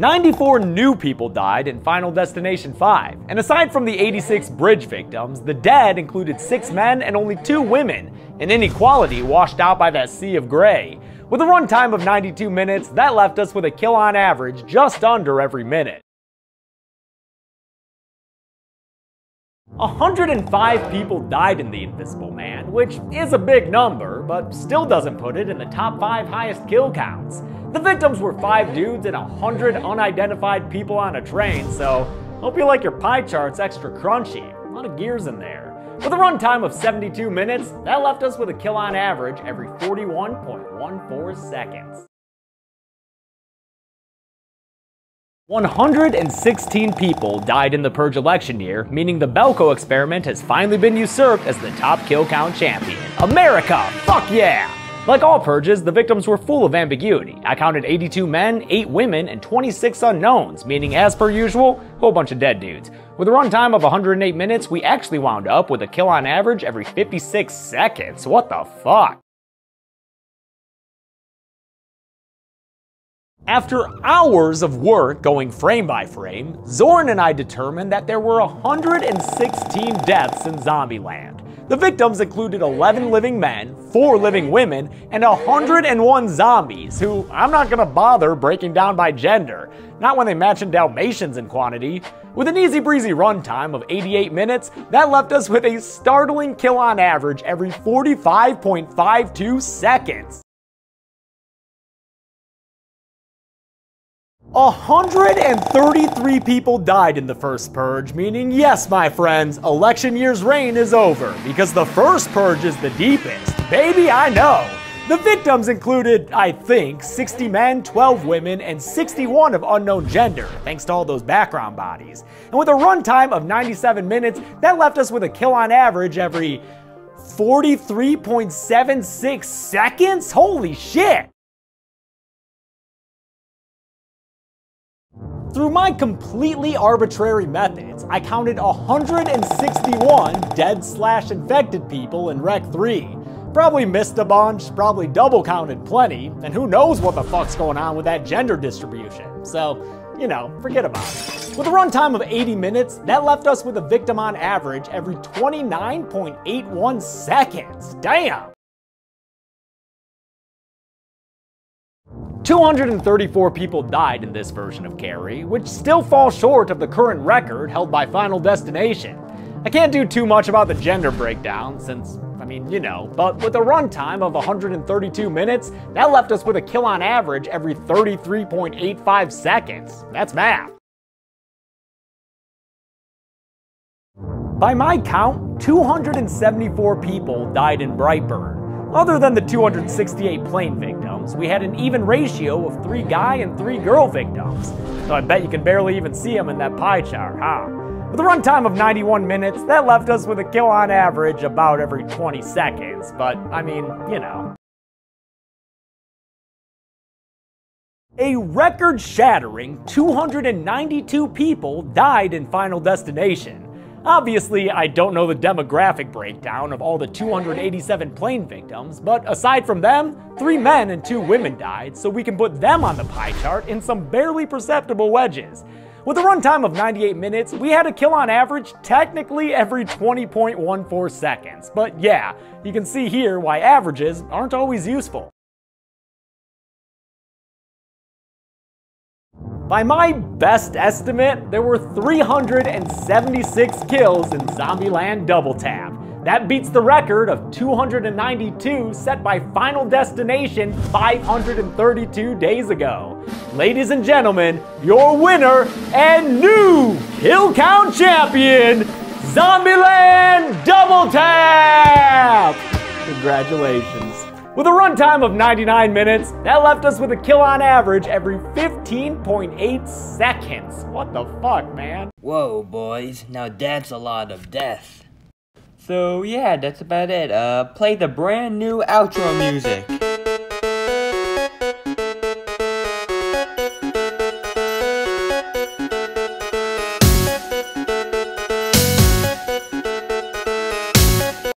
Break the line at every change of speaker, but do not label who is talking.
94 new people died in Final Destination 5, and aside from the 86 bridge victims, the dead included 6 men and only 2 women, an inequality washed out by that sea of gray. With a runtime of 92 minutes, that left us with a kill on average just under every minute. 105 people died in The Invisible Man, which is a big number, but still doesn't put it in the top 5 highest kill counts. The victims were 5 dudes and 100 unidentified people on a train, so hope you like your pie charts extra crunchy. A lot of gears in there. With a runtime of 72 minutes, that left us with a kill on average every 41.14 seconds. 116 people died in the Purge election year, meaning the Belko experiment has finally been usurped as the top kill count champion. America! Fuck yeah! Like all purges, the victims were full of ambiguity. I counted 82 men, 8 women, and 26 unknowns, meaning as per usual, a whole bunch of dead dudes. With a runtime of 108 minutes, we actually wound up with a kill on average every 56 seconds. What the fuck? After hours of work going frame by frame, Zorn and I determined that there were 116 deaths in Zombieland. The victims included 11 living men, 4 living women, and 101 zombies, who I'm not gonna bother breaking down by gender, not when they match in Dalmatians in quantity. With an easy breezy runtime of 88 minutes, that left us with a startling kill on average every 45.52 seconds. 133 people died in the first purge, meaning yes, my friends, election year's reign is over, because the first purge is the deepest. Baby, I know. The victims included, I think, 60 men, 12 women, and 61 of unknown gender, thanks to all those background bodies. And with a runtime of 97 minutes, that left us with a kill on average every 43.76 seconds? Holy shit! Through my completely arbitrary methods, I counted 161 dead slash infected people in Rec 3. Probably missed a bunch, probably double counted plenty, and who knows what the fuck's going on with that gender distribution. So, you know, forget about it. With a runtime of 80 minutes, that left us with a victim on average every 29.81 seconds. Damn! 234 people died in this version of Carrie, which still falls short of the current record held by Final Destination. I can't do too much about the gender breakdown since, I mean, you know, but with a runtime of 132 minutes, that left us with a kill on average every 33.85 seconds. That's math. By my count, 274 people died in Brightburn, other than the 268 plane victims, we had an even ratio of three guy and three girl victims. So I bet you can barely even see them in that pie chart, huh? With a runtime of 91 minutes, that left us with a kill on average about every 20 seconds, but I mean, you know. A record shattering 292 people died in Final Destination. Obviously, I don't know the demographic breakdown of all the 287 plane victims, but aside from them, three men and two women died, so we can put them on the pie chart in some barely perceptible wedges. With a runtime of 98 minutes, we had a kill on average technically every 20.14 seconds. But yeah, you can see here why averages aren't always useful. By my best estimate, there were 376 kills in Zombieland Double Tap. That beats the record of 292 set by Final Destination 532 days ago. Ladies and gentlemen, your winner and new kill count champion, Zombieland Double Tap! Congratulations. With a runtime of 99 minutes, that left us with a kill on average every 15.8 seconds. What the fuck, man?
Whoa, boys. Now that's a lot of death. So yeah, that's about it. Uh, play the brand new outro music.